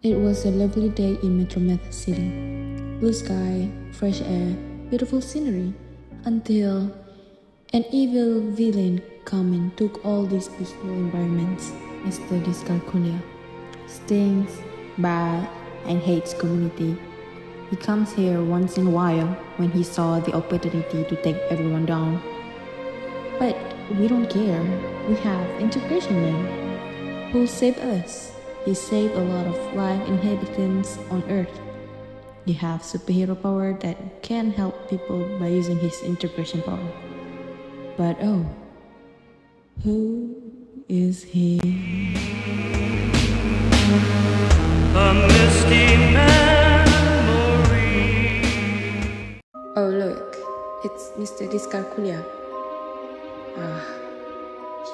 It was a lovely day in Metromath City. Blue sky, fresh air, beautiful scenery. Until an evil villain come and took all these peaceful environments. Mr. Dyscalculia stings, bad, and hates community. He comes here once in a while when he saw the opportunity to take everyone down. But we don't care. We have integration man who'll save us. He saved a lot of life inhabitants on Earth. He have superhero power that can help people by using his integration power. But oh, who is he? A misty memory. Oh look, it's Mr. Dyscalculia. Ah,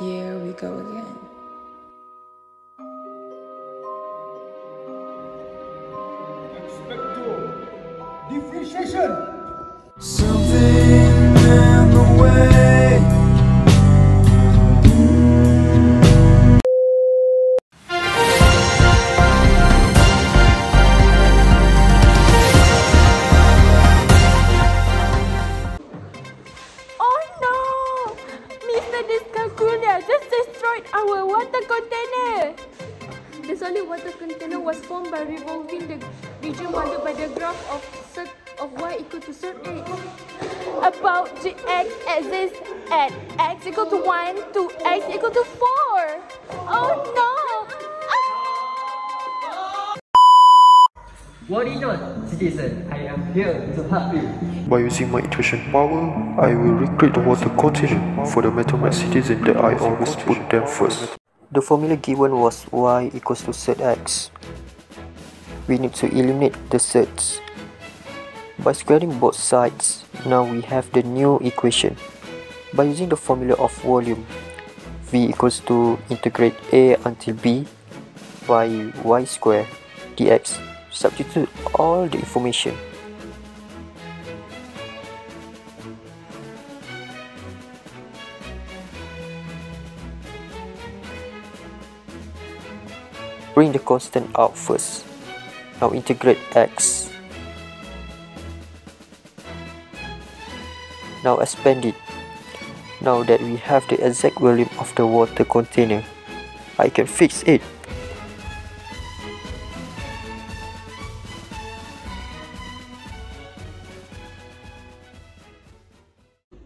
here we go again. Expecto differentiation. Something in the way. Oh no! Mr. Dyscalculia just destroyed our water container! The solid water container was formed by revolving the region bounded by the graph of cert of y equal to cert x. About gx exists at x equal to 1 to x equal to 4. Oh no! Ah! Worry not, citizen. I am here to help you. By using my intuition power, I will recreate the water container for the Metromath citizen that I always put them first. The formula given was y equals to set x. We need to eliminate the sets. By squaring both sides, now we have the new equation. By using the formula of volume, v equals to integrate a until b by y square dx. Substitute all the information. Bring the constant out first. Now integrate x. Now expand it. Now that we have the exact volume of the water container, I can fix it.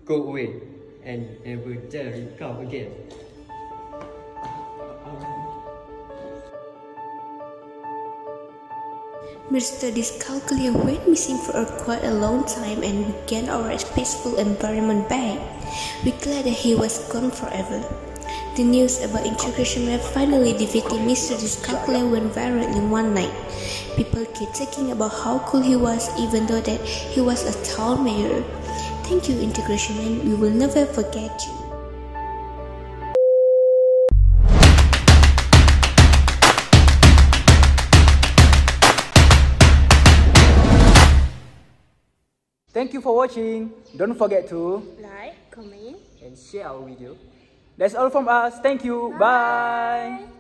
Go away and never dare come again. Mr. Dyscalculia went missing for quite a long time and we gained our peaceful environment back. We're glad that he was gone forever. The news about integration man finally defeating Mr. Dyscalculia went viral in one night. People kept talking about how cool he was even though that he was a town mayor. Thank you integration man, we will never forget you. Thank you for watching. Don't forget to Like, comment. And share our video. That's all from us. Thank you. Bye.